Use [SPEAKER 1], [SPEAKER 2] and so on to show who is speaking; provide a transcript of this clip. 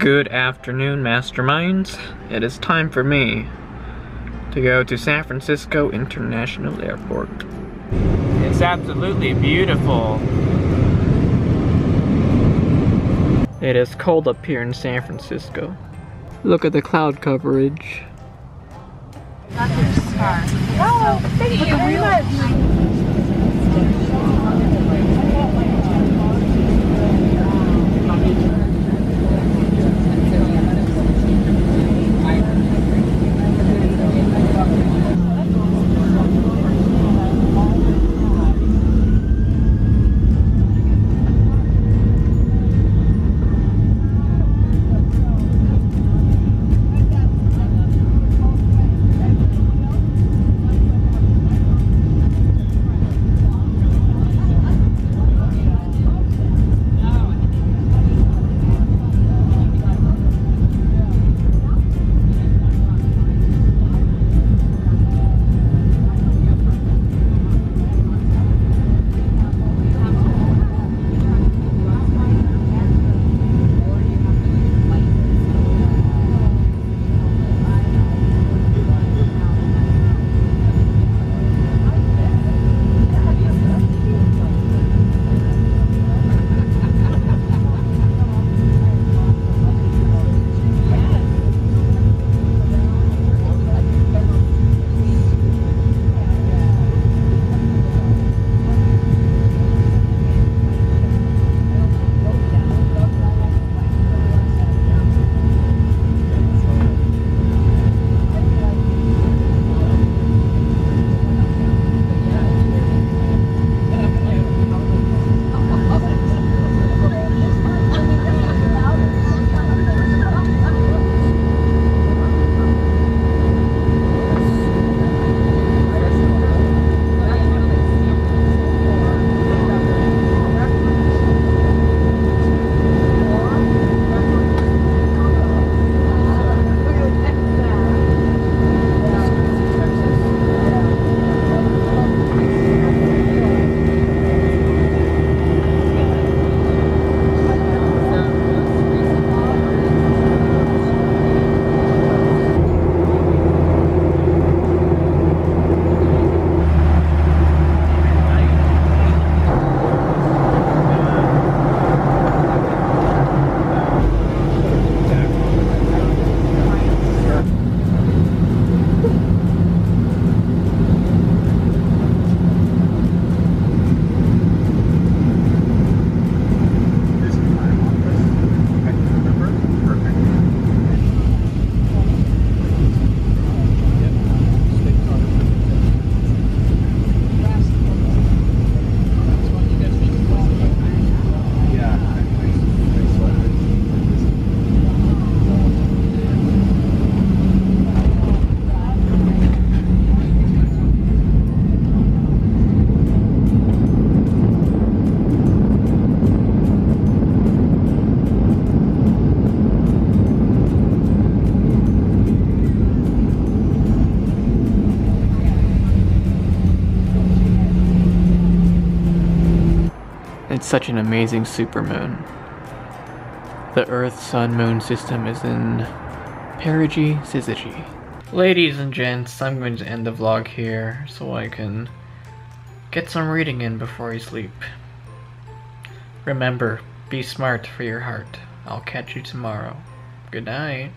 [SPEAKER 1] Good afternoon, masterminds. It is time for me to go to San Francisco International Airport. It's absolutely beautiful. It is cold up here in San Francisco. Look at the cloud coverage.
[SPEAKER 2] Oh, thank you very much.
[SPEAKER 1] It's such an amazing supermoon. The Earth Sun Moon system is in perigee syzygy. Ladies and gents, I'm going to end the vlog here so I can get some reading in before I sleep. Remember, be smart for your heart. I'll catch you tomorrow. Good night.